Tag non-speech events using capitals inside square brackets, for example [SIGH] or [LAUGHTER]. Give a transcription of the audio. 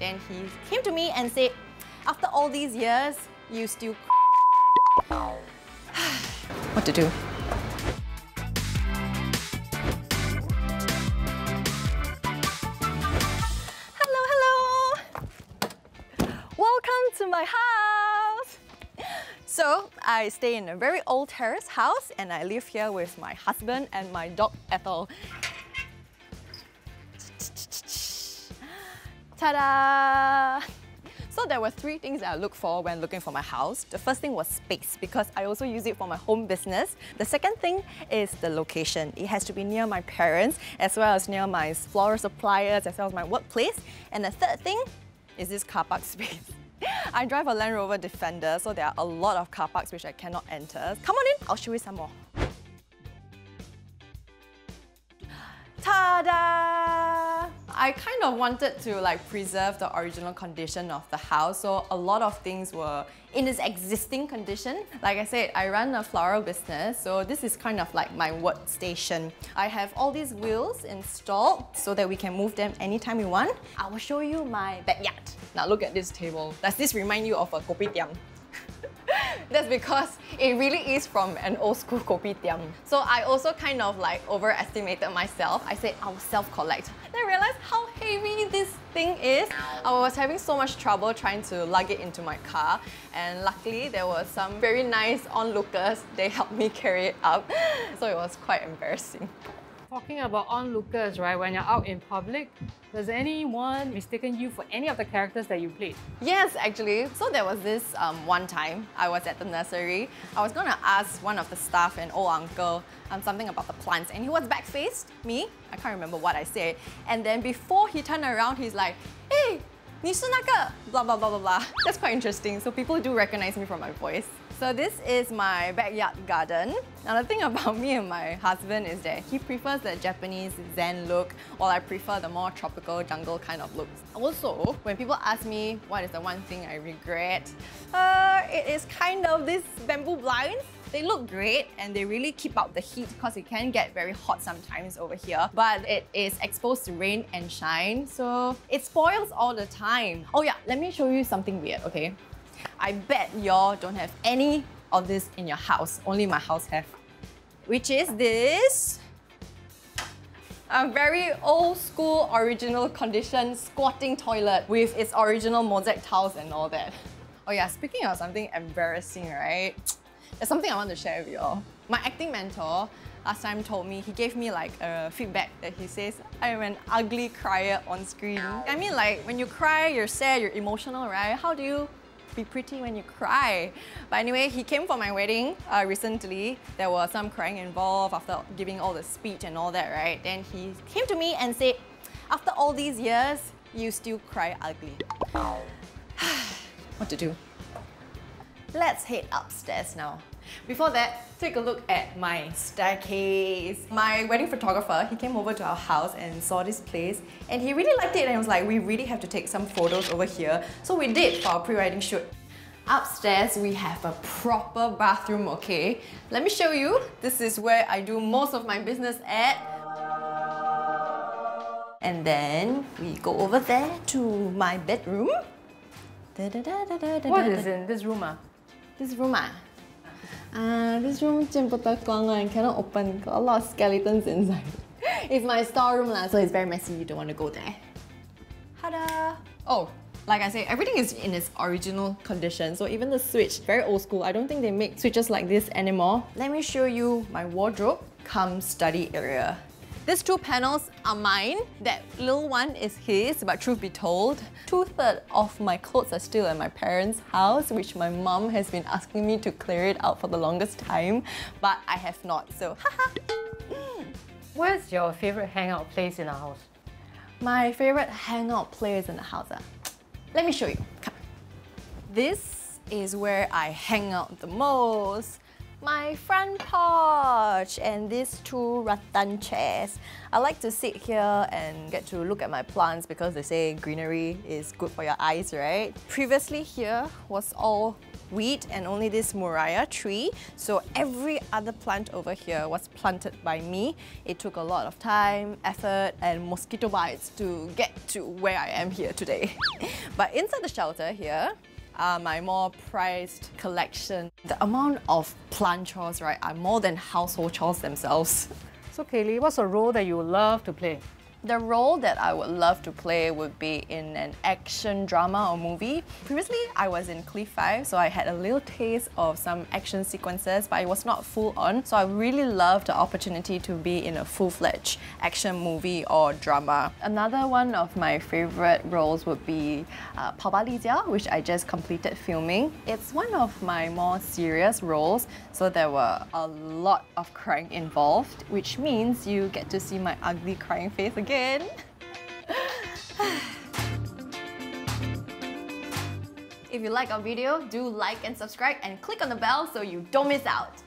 Then he came to me and said, after all these years, you still [SIGHS] what to do? Hello, hello! Welcome to my house! So, I stay in a very old terrace house and I live here with my husband and my dog Ethel. Ta-da! So there were three things that I looked for when looking for my house. The first thing was space because I also use it for my home business. The second thing is the location. It has to be near my parents as well as near my floral suppliers as well as my workplace. And the third thing is this car park [LAUGHS] space. I drive a Land Rover Defender, so there are a lot of car parks which I cannot enter. Come on in, I'll show you some more. I kind of wanted to like preserve the original condition of the house, so a lot of things were in its existing condition. Like I said, I run a floral business, so this is kind of like my workstation. I have all these wheels installed so that we can move them anytime we want. I will show you my backyard. Now look at this table. Does this remind you of a kopitiam? [LAUGHS] That's because it really is from an old school kopitiam. So I also kind of like overestimated myself. I said I'll self-collect. Then I realized how heavy this thing is. I was having so much trouble trying to lug it into my car and luckily there were some very nice onlookers. They helped me [LAUGHS] carry it up. So it was quite embarrassing. Talking about onlookers, right? When you're out in public, does anyone mistaken you for any of the characters that you played? Yes, actually. So there was this um, one time I was at the nursery. I was gonna ask one of the staff, an old uncle, um, something about the plants, and he was backfaced me. I can't remember what I said. And then before he turned around, he's like, "Hey, 你是那个 blah blah blah blah blah." That's quite interesting. So people do recognize me from my voice. So this is my backyard garden. Now the thing [LAUGHS] about me and my husband is that he prefers the Japanese zen look while I prefer the more tropical jungle kind of looks. Also, when people ask me what is the one thing I regret, uh, it is kind of these bamboo blinds. They look great and they really keep out the heat because it can get very hot sometimes over here. But it is exposed to rain and shine, so it spoils all the time. Oh yeah, let me show you something weird, okay? I bet y'all don't have any of this in your house. Only my house have. Which is this a very old school original condition squatting toilet with its original mosaic tiles and all that. Oh yeah, speaking of something embarrassing, right? There's something I want to share with y'all. My acting mentor last time told me, he gave me like a feedback that he says, I'm an ugly crier on screen. I mean like, when you cry, you're sad, you're emotional, right? How do you be pretty when you cry. But anyway, he came for my wedding uh, recently. There was some crying involved after giving all the speech and all that, right? Then he came to me and said, after all these years, you still cry ugly. [SIGHS] what to do? Let's head upstairs now. Before that, take a look at my staircase. My wedding photographer, he came over to our house and saw this place and he really liked it and he was like, we really have to take some photos over here. So we did for our pre-wedding shoot. Upstairs, we have a proper bathroom, okay? Let me show you. This is where I do most of my business at. And then we go over there to my bedroom. What is in this room? Ah? This room ah? Uh, this room is jemputak kuangan and cannot open. Got a lot of skeletons inside. [LAUGHS] it's my storeroom lah, so it's very messy. You don't want to go there. Hada! Oh, like I say, everything is in its original condition. So even the switch, very old school. I don't think they make switches like this anymore. Let me show you my wardrobe come study area. These two panels are mine. That little one is his, but truth be told, two-thirds of my clothes are still at my parents' house, which my mom has been asking me to clear it out for the longest time, but I have not, so [LAUGHS] haha. Where's your favorite hangout place in the house? My favorite hangout place in the house. Uh? Let me show you. Come. This is where I hang out the most my front porch and these two rattan chairs. I like to sit here and get to look at my plants because they say greenery is good for your eyes, right? Previously here was all wheat and only this Murraya tree. So every other plant over here was planted by me. It took a lot of time, effort and mosquito bites to get to where I am here today. [LAUGHS] but inside the shelter here, uh, my more prized collection. The amount of plant chores, right, are more than household chores themselves. So Kayly, what's a role that you love to play? The role that I would love to play would be in an action drama or movie. Previously, I was in C.L.I.F. 5, so I had a little taste of some action sequences, but it was not full on. So I really love the opportunity to be in a full-fledged action movie or drama. Another one of my favorite roles would be uh, Jia, which I just completed filming. It's one of my more serious roles, so there were a lot of crying involved, which means you get to see my ugly crying face again again. if you like our video, do like and subscribe and click on the bell so you don't miss out.